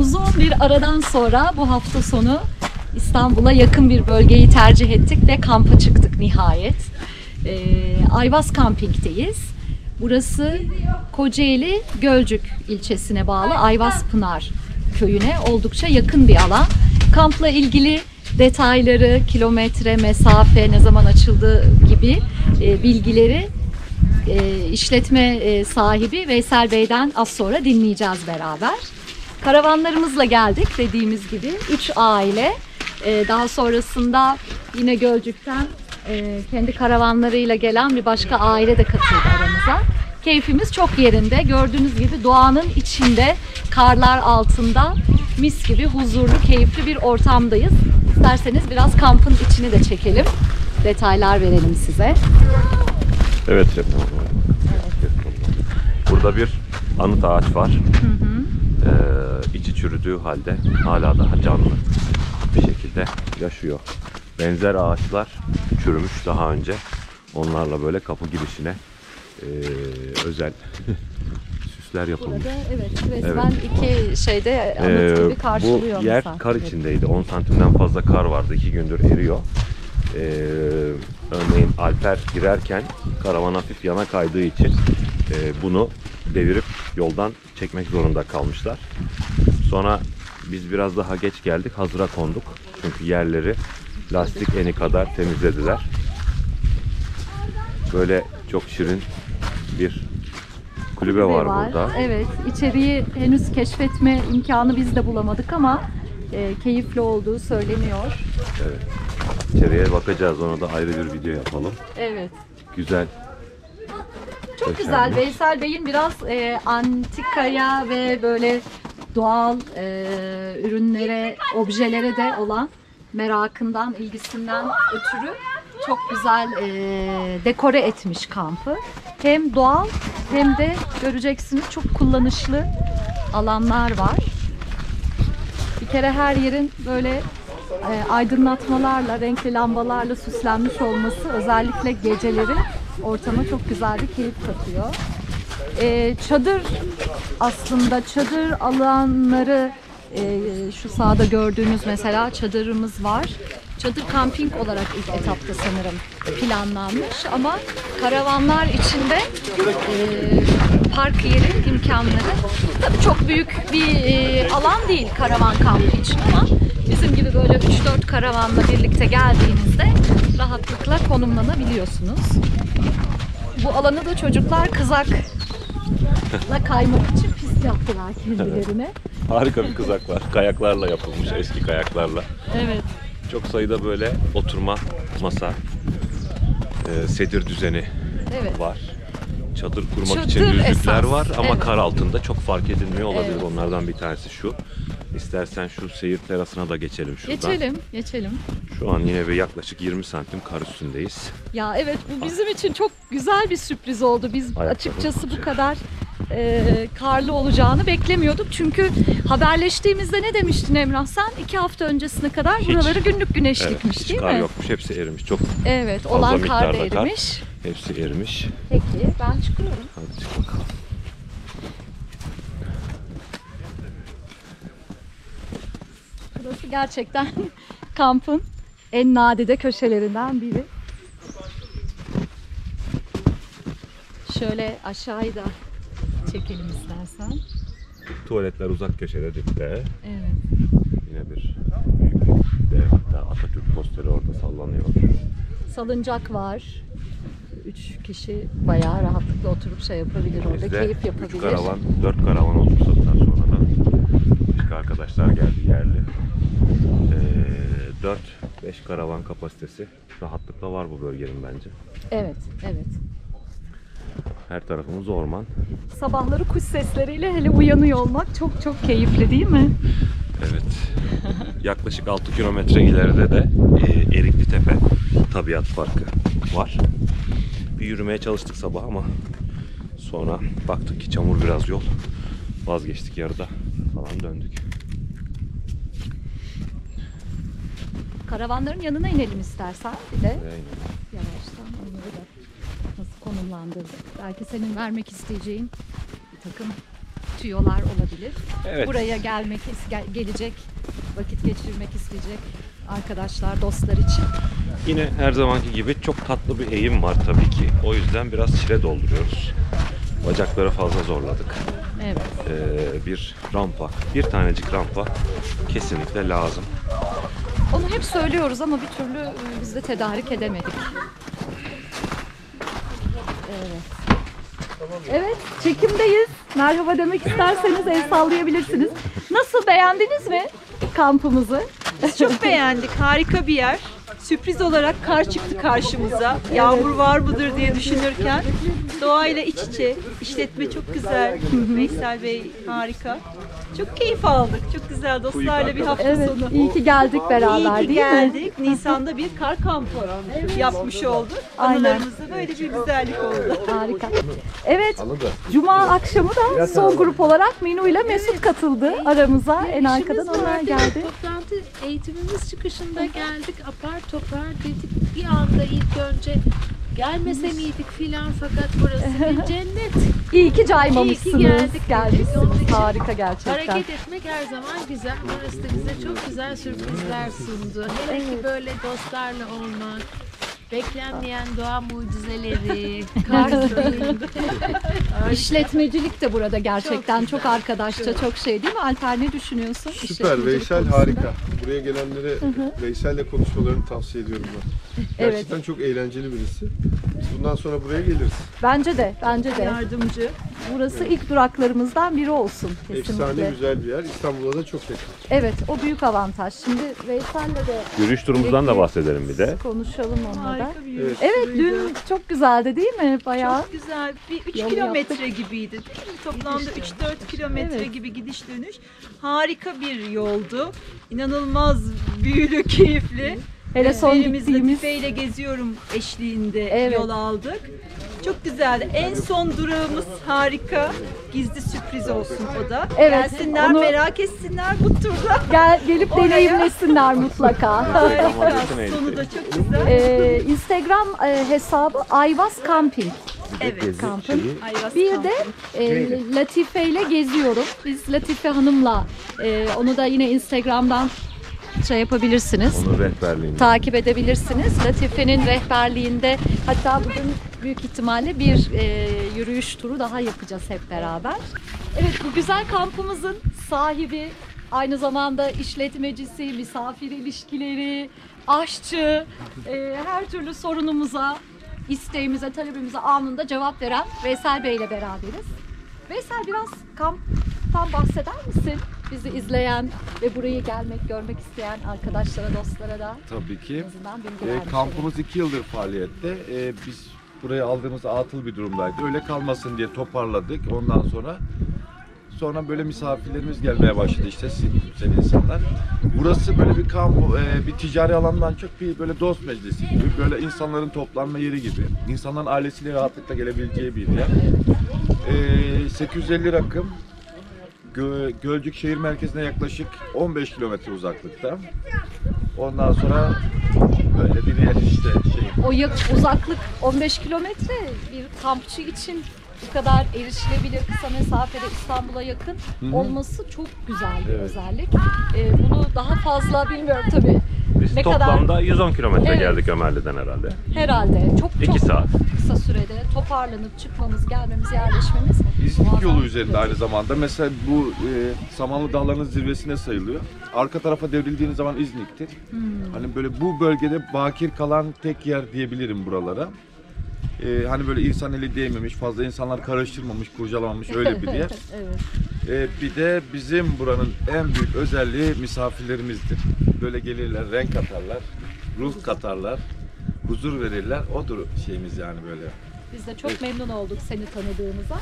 Uzun bir aradan sonra bu hafta sonu İstanbul'a yakın bir bölgeyi tercih ettik ve kampa çıktık nihayet. Ee, Ayvaz Camping'teyiz. Burası Kocaeli Gölcük ilçesine bağlı Ayvaz Pınar köyüne oldukça yakın bir alan. Kampla ilgili detayları, kilometre, mesafe, ne zaman açıldığı gibi e, bilgileri e, işletme e, sahibi Veysel Bey'den az sonra dinleyeceğiz beraber. Karavanlarımızla geldik dediğimiz gibi. Üç aile. E, daha sonrasında yine Gölcük'ten e, kendi karavanlarıyla gelen bir başka aile de katıldı aramıza. Keyfimiz çok yerinde. Gördüğünüz gibi doğanın içinde, karlar altında mis gibi huzurlu, keyifli bir ortamdayız. İsterseniz biraz kampın içini de çekelim. Detaylar verelim size. Evet şefim. Burada bir anıt ağaç var. Ee, içi çürüdüğü halde hala daha canlı bir şekilde yaşıyor. Benzer ağaçlar çürümüş daha önce. Onlarla böyle kapı girişine ee, özel süsler yapılmış. Burada evet resmen iki şeyde anıt Ee, gibi karşılıyor bu yer misafirleri. kar içindeydi. 10 santimden fazla kar vardı. 2 gündür eriyor. Ee, örneğin Alper girerken karavan hafif yana kaydığı için e, bunu devirip yoldan çekmek zorunda kalmışlar. Sonra biz biraz daha geç geldik. Hazıra konduk. Çünkü yerleri lastik eni kadar temizlediler. Böyle çok şirin bir kulübe var, burada. Evet, içeriği henüz keşfetme imkanı biz de bulamadık ama e, keyifli olduğu söyleniyor. İçeriye bakacağız. Ona da ayrı bir video yapalım. Evet. Güzel. Çok Yaşanmış. güzel. Veysel Bey'in biraz e, antikaya ve böyle doğal e, ürünlere, objelere de olan merakından, ilgisinden ötürü çok güzel e, dekore etmiş kampı. Hem doğal hem de göreceksiniz çok kullanışlı alanlar var. Bir kere her yerin böyle e, aydınlatmalarla, renkli lambalarla süslenmiş olması özellikle geceleri ortama çok güzel bir keyif katıyor. E, çadır aslında çadır alanları e, şu sağda gördüğünüz mesela çadırımız var. Çadır kamping olarak ilk etapta sanırım planlanmış ama karavanlar içinde e, park yeri imkanları tabii çok büyük bir e, alan değil karavan kampı için ama bizim gibi böyle 3-4 karavanla birlikte geldiğinizde rahatlıkla konumlanabiliyorsunuz. Bu alanı da çocuklar kızakla kaymak için pist yaptılar kendilerine. Harika bir kızak var. Kayaklarla yapılmış, eski kayaklarla. Evet. Çok sayıda böyle oturma masa, e, sedir düzeni Evet. var. Çadır kurmak Çadır için düzlükler esas, var ama evet. kar altında çok fark edilmiyor olabilir. Evet. Onlardan bir tanesi şu. İstersen şu seyir terasına da geçelim şuradan. Geçelim, geçelim. Şu an yine bir yaklaşık 20 santim kar üstündeyiz. Ya evet bu bizim için çok güzel bir sürpriz oldu. Biz Ayaklarım açıkçası bu kadar e, karlı olacağını beklemiyorduk. Çünkü haberleştiğimizde ne demiştin Emrah sen? İki hafta öncesine kadar Hiç. buraları günlük güneşlikmiş Evet, hiç değil kar mi? yokmuş. Hepsi erimiş. Çok Evet olan kar da miktarda kar. erimiş. hepsi erimiş. Peki ben çıkıyorum. Hadi çık bakalım. Burası gerçekten kampın en nadide köşelerinden biri. Şöyle aşağıyı da çekelim istersen. Tuvaletler uzak köşede dipte. Evet. Yine bir büyük dev hatta Atatürk posteri orada sallanıyor. Salıncak var. Üç kişi bayağı rahatlıkla oturup şey yapabilir orada. Bizde Keyif 3 yapabilir. karavan, 4 karavan otursadılar sonradan. Başka arkadaşlar geldi yerli. Ee, 4-5 karavan kapasitesi rahatlıkla var bu bölgenin bence. Evet, evet. Her tarafımız orman. Sabahları kuş sesleriyle hele uyanıyor olmak çok çok keyifli değil mi? Evet. Yaklaşık 6 kilometre ileride de e, Erikli Tepe Tabiat Parkı var. Bir yürümeye çalıştık sabah ama sonra baktık ki çamur biraz yol. Vazgeçtik yarıda falan döndük. Karavanların yanına inelim istersen bir de. Aynen. Yavaştan onları da nasıl konumlandırdık. Belki senin vermek isteyeceğin bir takım tüyolar olabilir. Evet. Buraya gelmek gelecek, vakit geçirmek isteyecek arkadaşlar, dostlar için. Yine her zamanki gibi çok tatlı bir eğim var tabii ki. O yüzden biraz çile dolduruyoruz. Bacakları fazla zorladık. Evet. Ee, bir rampa, bir tanecik rampa kesinlikle lazım. Onu hep söylüyoruz ama bir türlü e, biz de tedarik edemedik. Evet. Evet, çekimdeyiz. Merhaba demek isterseniz el sallayabilirsiniz. Nasıl beğendiniz mi kampımızı? Çok beğendik. Harika bir yer. Sürpriz olarak kar çıktı karşımıza. Yağmur var mıdır diye düşünürken doğayla iç içe. İşletme çok güzel. Veysel Bey harika. Çok keyif aldık. Çok güzel dostlarla bir hafta Evet, sonu. iyi ki geldik beraber İyi ki değil mi? geldik. Nisan'da bir kar kampı yapmış olduk. Aynen. Anılarımızda böyle bir güzellik oldu. Harika. Evet, Cuma akşamı da son grup olarak Minu ile Mesut katıldı aramıza. En arkadan İşimiz onlar vardı. geldi. Toplantı eğitimimiz çıkışında geldik apar topar dedik bir anda ilk önce gelmese miydik filan fakat burası bir cennet. İyi ki İyi caymamışsınız, ki geldik. gelmişsiniz. Onun için Harika gerçekten. Hareket etmek her zaman güzel. Burası da bize çok güzel sürprizler sundu. Hele ki böyle dostlarla olmak, beklenmeyen doğa mucizeleri, kar suyun. İşletmecilik de burada gerçekten çok, arkadaşça çok şey değil mi? Alper ne düşünüyorsun? Süper, İşletmecilik Veysel konusunda? harika. Buraya gelenlere Veysel'le konuşmalarını tavsiye ediyorum ben. Evet. Gerçekten çok eğlenceli birisi. Biz bundan sonra buraya geliriz. Bence de, bence de. Yardımcı. Burası ilk duraklarımızdan biri olsun kesinlikle. Efsane güzel bir yer. İstanbul'a da çok yakın. Evet, o büyük avantaj. Şimdi Veysel'le de Yürüyüş turumuzdan da bahsedelim bir de. konuşalım onunla da. Harika bir Evet. Evet, dün çok güzeldi değil mi? Bayağı. Çok güzel. Bir 3 Yol kilometre gibiydi değil mi? Toplamda 3-4 kilometre Evet. gibi gidiş dönüş. Harika bir yoldu. İnanılmaz büyülü, keyifli. Hele son Birimiz gittiğimiz geziyorum eşliğinde Evet. yol aldık. Çok güzeldi. En son durağımız harika. Gizli sürpriz olsun o da. Evet, Gelsinler, onu- merak etsinler bu turda. gel gelip Oraya- deneyimlesinler mutlaka. Harika. Sonu da çok güzel. Ee, Instagram e, hesabı Ayvaz Camping. evet. Kampın. Bir kampı. de e, Latife ile geziyorum. Biz Latife Hanım'la e, onu da yine Instagram'dan şey yapabilirsiniz. Onun rehberliğini. Takip edebilirsiniz. Latife'nin rehberliğinde hatta bugün büyük ihtimalle bir e, yürüyüş turu daha yapacağız hep beraber. Evet bu güzel kampımızın sahibi aynı zamanda işletmecisi, misafir ilişkileri, aşçı, e, her türlü sorunumuza, isteğimize, talebimize anında cevap veren Veysel Bey ile beraberiz. Veysel biraz kamptan bahseder misin? Bizi izleyen ve burayı gelmek, görmek isteyen arkadaşlara, dostlara da Tabii ki. en azından bilgi E, olalım. kampımız iki yıldır faaliyette. E, biz buraya aldığımız atıl bir durumdaydı. Öyle kalmasın diye toparladık. Ondan sonra sonra böyle misafirlerimiz gelmeye başladı işte siz güzel insanlar. Burası böyle bir kamp, e, bir ticari alandan çok bir böyle dost meclisi gibi, böyle insanların toplanma yeri gibi. İnsanların ailesiyle rahatlıkla gelebileceği bir yer. E, 850 rakım. Gö- Gölcük şehir merkezine yaklaşık 15 kilometre uzaklıkta. Ondan sonra böyle bir yer işte şey. O yak- uzaklık 15 kilometre bir kampçı için bu kadar erişilebilir kısa mesafede İstanbul'a yakın olması çok güzel bir Evet. özellik. Ee, bunu daha fazla bilmiyorum tabii. Biz Ne kadar- toplamda 110 kilometre Evet. geldik Ömerli'den herhalde. Herhalde çok 2 çok saat. kısa sürede toparlanıp çıkmemiz, gelmemiz, yerleşmemiz. İznik yolu üzerinde aynı zamanda. Mesela bu e, Samanlı Dağları'nın zirvesine sayılıyor. Arka tarafa devrildiğiniz zaman İznik'tir. Hani böyle bu bölgede bakir kalan tek yer diyebilirim buralara. E, hani böyle insan eli değmemiş, fazla insanlar karıştırmamış, kurcalamamış öyle bir yer. evet. E, bir de bizim buranın en büyük özelliği misafirlerimizdir. Böyle gelirler, renk katarlar, ruh katarlar, huzur verirler. Odur şeyimiz yani böyle. Biz de çok memnun olduk seni tanıdığımıza.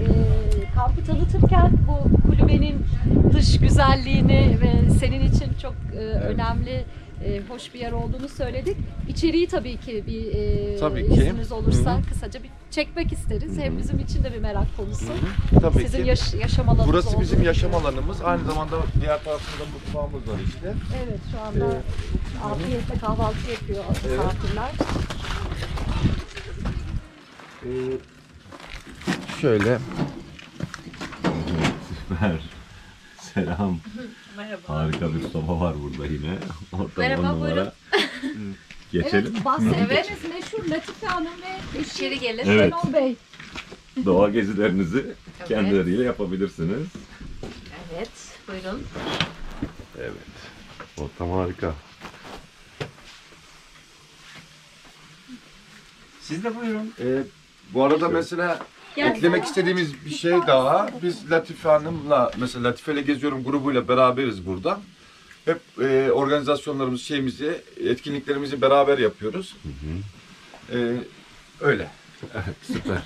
Ee, kampı tanıtırken bu kulübenin dış güzelliğini ve senin için çok e, önemli, e, hoş bir yer olduğunu söyledik. İçeriği tabii ki bir e, Tabii ki. izniniz olursa Hı hı. kısaca bir çekmek isteriz. Hem bizim için de bir merak konusu. Tabii Sizin ki. yaş- yaşam alanınız Burası bizim gibi. yaşam alanımız. Aynı zamanda diğer tarafında mutfağımız var işte. Evet şu anda afiyetle kahvaltı yapıyor misafirler. Şöyle Süper. Selam. Merhaba. Harika bir soba var burada yine. Ortam Merhaba, numara. buyurun. Geçelim. Evet, bahsettiğimiz meşhur Latife Hanım ve eşi İçeri gelin. Evet. Şenol Bey. Doğa gezilerinizi kendileriyle yapabilirsiniz. Evet. Buyurun. Evet. Ortam harika. Siz de buyurun. Ee, bu arada mesela eklemek istediğimiz bir şey daha. Biz Latife Hanım'la mesela Latife ile geziyorum grubuyla beraberiz burada. Hep e, organizasyonlarımız, şeyimizi, etkinliklerimizi beraber yapıyoruz. Ee, öyle. Süper.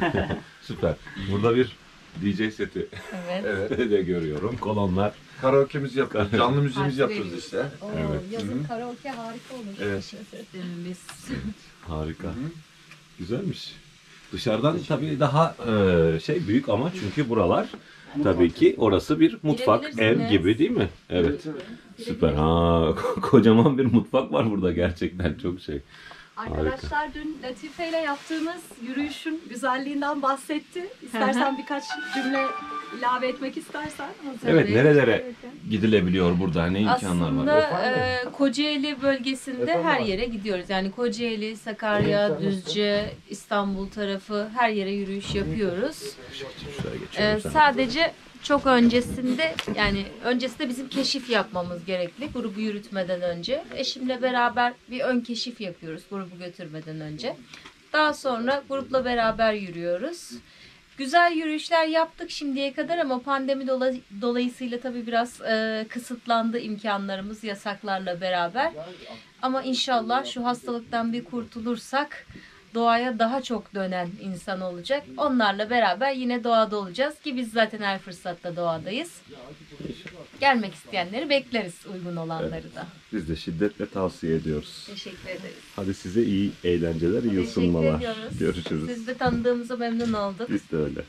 Süper. Burada bir DJ seti Evet. Evet. de görüyorum. Kolonlar. Karaoke'mizi yapıyoruz, canlı müziğimizi yapıyoruz işte. Oo, Evet. Yazın karaoke harika olur. Evet. Biz Harika. Güzelmiş. Dışarıdan tabii daha e, şey büyük ama çünkü buralar tabii ki orası bir mutfak, ev gibi değil mi? Evet. Süper. Ha, kocaman bir mutfak var burada gerçekten çok şey. Arkadaşlar dün Latife ile yaptığımız yürüyüşün güzelliğinden bahsetti. İstersen birkaç cümle ilave etmek istersen. Evet, Tabii. nerelere gidilebiliyor burada? Ne imkanlar Aslında var? e, Kocaeli bölgesinde her yere gidiyoruz. Yani Kocaeli, Sakarya, Düzce, İstanbul tarafı her yere yürüyüş yapıyoruz. Şuraya E, sadece çok öncesinde yani öncesinde bizim keşif yapmamız gerekli grubu yürütmeden önce. Eşimle beraber bir ön keşif yapıyoruz grubu götürmeden önce. Daha sonra grupla beraber yürüyoruz. Güzel yürüyüşler yaptık şimdiye kadar ama pandemi dola- dolayısıyla tabii biraz e, kısıtlandı imkanlarımız yasaklarla beraber. Ama inşallah şu hastalıktan bir kurtulursak doğaya daha çok dönen insan olacak. Onlarla beraber yine doğada olacağız ki biz zaten her fırsatta doğadayız. Gelmek isteyenleri bekleriz uygun olanları da. Biz de şiddetle tavsiye ediyoruz. Teşekkür ederiz. Hadi size iyi eğlenceler, iyi Teşekkür ısınmalar. ediyoruz. Görüşürüz. Siz de tanıdığımıza memnun olduk. Biz de öyle.